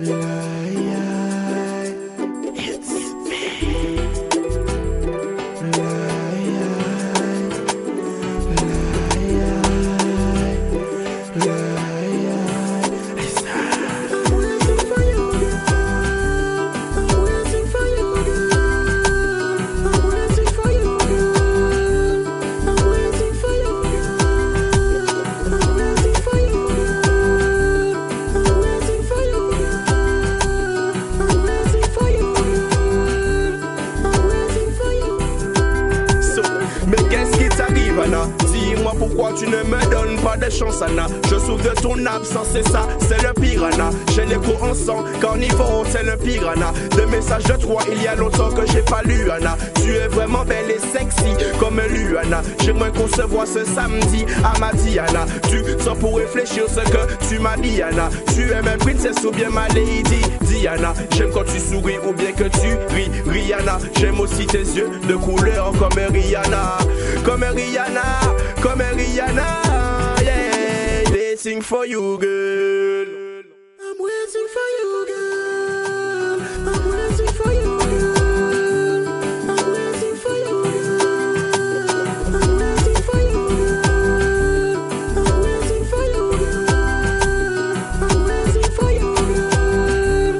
Mais pourquoi tu ne me donnes pas de chance, Anna. Je souffre de ton absence, c'est ça, c'est le piranha. J'ai l'écho en sang, carnivore, c'est le piranha. De messages de toi, il y a longtemps que j'ai pas lu, Anna. Tu es vraiment belle et sexy, comme Luana. J'aimerais qu'on se voit ce samedi à ma Diana. Tu sens pour réfléchir ce que tu m'as dit, Anna. Tu es même princesse ou bien ma lady, Diana. J'aime quand tu souris ou bien que tu ris, Rihanna. J'aime aussi tes yeux de couleur comme Rihanna. Comme Rihanna, comme Rihanna, yeah. Waiting for you, girl. I'm waiting for you, girl. I'm waiting for you, girl. I'm waiting for you, girl. I'm waiting for you, girl. I'm waiting for you, girl. I'm waiting for you, girl.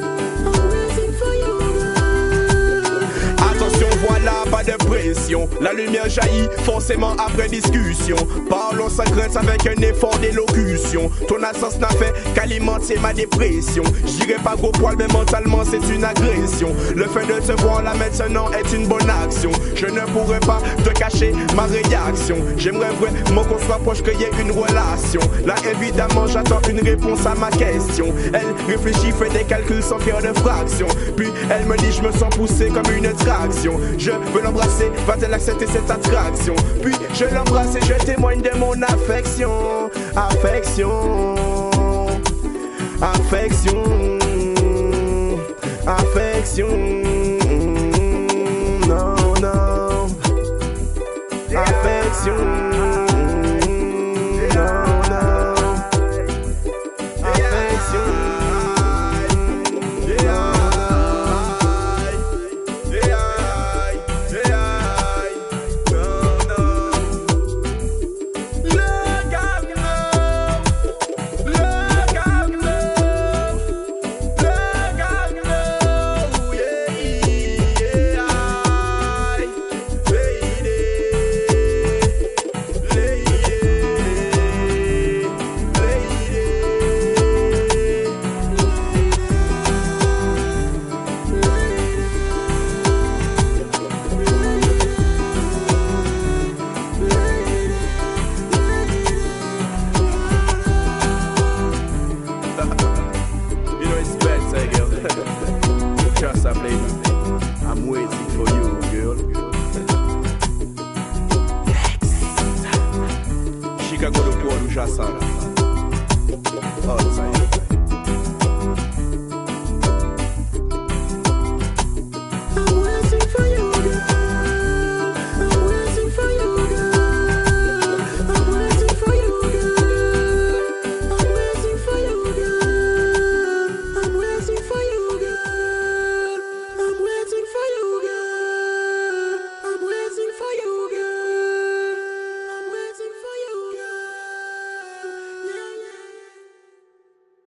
I'm waiting for you, girl. Attention, voilà, pas de La lumière jaillit forcément après discussion. Parlons sans crainte avec un effort d'élocution. Ton absence n'a fait qu'alimenter ma dépression. J'irai pas gros poil, mais mentalement c'est une agression. Le fait de te voir là maintenant est une bonne action. Je ne pourrais pas te cacher ma réaction. J'aimerais vraiment qu'on soit proche, qu'il y ait une relation. Là, évidemment, j'attends une réponse à ma question. Elle réfléchit, fait des calculs sans faire de fraction. Puis elle me dit, je me sens poussé comme une traction. Je veux l'embrasser, va-t-elle accepter cette attraction? Puis je l'embrasse et je témoigne de mon affection. Affection. Affection. Affection. que agora o couro já sará. Olha isso aí.